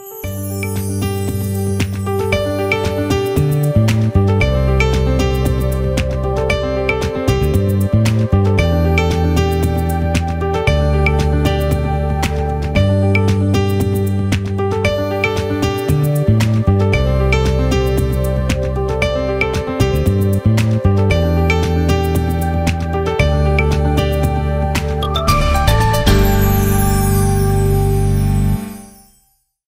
you